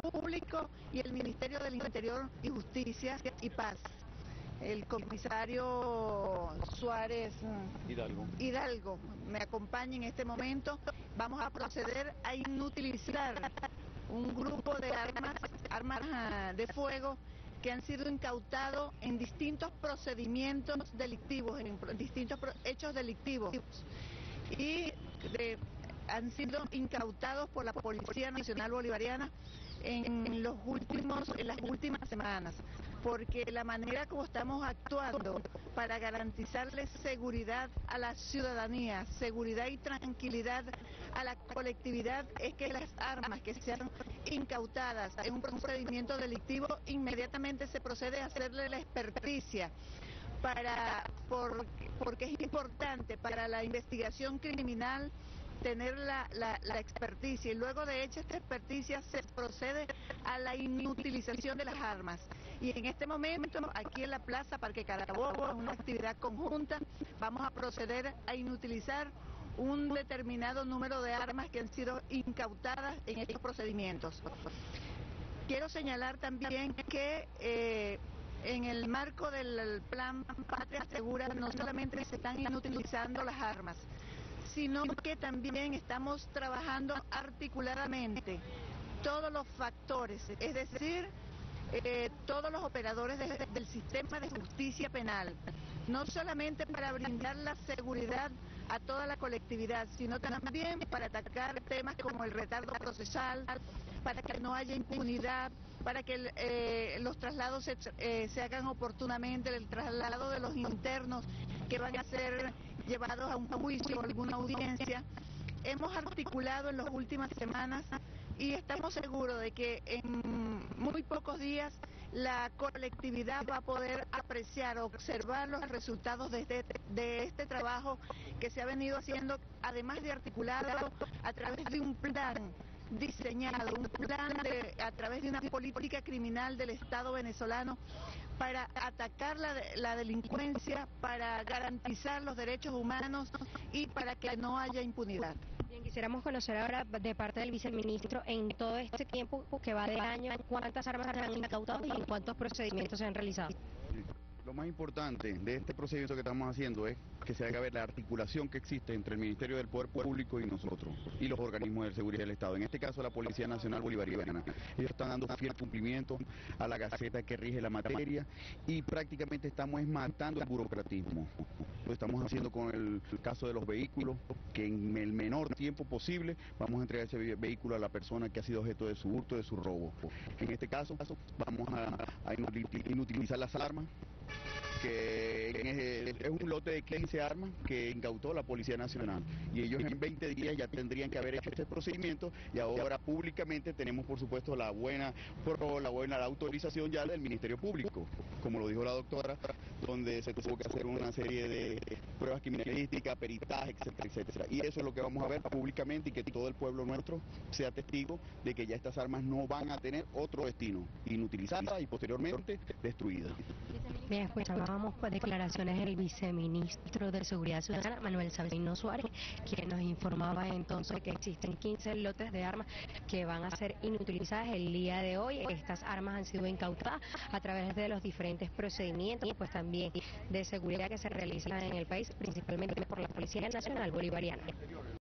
Público y el Ministerio del Interior y Justicia y Paz. El comisario Suárez mm, Hidalgo. Hidalgo me acompaña en este momento. Vamos a proceder a inutilizar un grupo de armas, armas ah, de fuego que han sido incautados en distintos procedimientos delictivos, en distintos hechos delictivos. Y de, han sido incautados por la Policía Nacional Bolivariana en los últimos en las últimas semanas porque la manera como estamos actuando para garantizarles seguridad a la ciudadanía, seguridad y tranquilidad a la colectividad es que las armas que sean incautadas en un procedimiento delictivo inmediatamente se procede a hacerle la experticia para porque es importante para la investigación criminal tener la, la, experticia y luego de hecha esta experticia se procede a la inutilización de las armas. Y en este momento, aquí en la Plaza Parque Carabobo, en una actividad conjunta, vamos a proceder a inutilizar un determinado número de armas que han sido incautadas en estos procedimientos. Quiero señalar también que eh, en el marco del plan Patria Segura no solamente se están inutilizando las armas, sino que también estamos trabajando articuladamente todos los factores, es decir, eh, todos los operadores del sistema de justicia penal, no solamente para brindar la seguridad a toda la colectividad, sino también para atacar temas como el retardo procesal, para que no haya impunidad, para que eh, los traslados se, eh, se hagan oportunamente, el traslado de los internos que van a ser llevados a un juicio o alguna audiencia. Hemos articulado en las últimas semanas y estamos seguros de que en muy pocos días la colectividad va a poder apreciar, observar los resultados de este, de este trabajo que se ha venido haciendo, además de articulado a través de un plan diseñado, un plan de, a través de una política criminal del Estado venezolano para atacar la, la delincuencia, para garantizar los derechos humanos y para que no haya impunidad. Bien, quisiéramos conocer ahora de parte del viceministro en todo este tiempo que va de año, cuántas armas han incautado y en cuántos procedimientos se han realizado. Lo más importante de este procedimiento que estamos haciendo es que se haga ver la articulación que existe entre el Ministerio del Poder Público y nosotros, y los organismos de seguridad del Estado. En este caso, la Policía Nacional Bolivariana. Ellos están dando fiel cumplimiento a la gaceta que rige la materia y prácticamente estamos matando el burocratismo. Lo estamos haciendo con el caso de los vehículos, que en el menor tiempo posible vamos a entregar ese vehículo a la persona que ha sido objeto de su hurto, de su robo. En este caso, vamos a, a inutilizar las armas que es un lote de 15 armas que incautó la Policía Nacional y ellos en 20 días ya tendrían que haber hecho este procedimiento y ahora públicamente tenemos por supuesto la buena la buena autorización ya del Ministerio Público, como lo dijo la doctora, donde se tuvo que hacer una serie de pruebas criminalísticas, peritaje, etcétera, etcétera. Y eso es lo que vamos a ver públicamente y que todo el pueblo nuestro sea testigo de que ya estas armas no van a tener otro destino, inutilizadas y posteriormente destruidas. Bien, escuchábamos pues, declaraciones del viceministro de Seguridad Ciudadana, Manuel Sabino Suárez, quien nos informaba entonces que existen 15 lotes de armas que van a ser inutilizadas el día de hoy. Estas armas han sido incautadas a través de los diferentes procedimientos pues también de seguridad que se realizan en el país, principalmente por la Policía Nacional Bolivariana.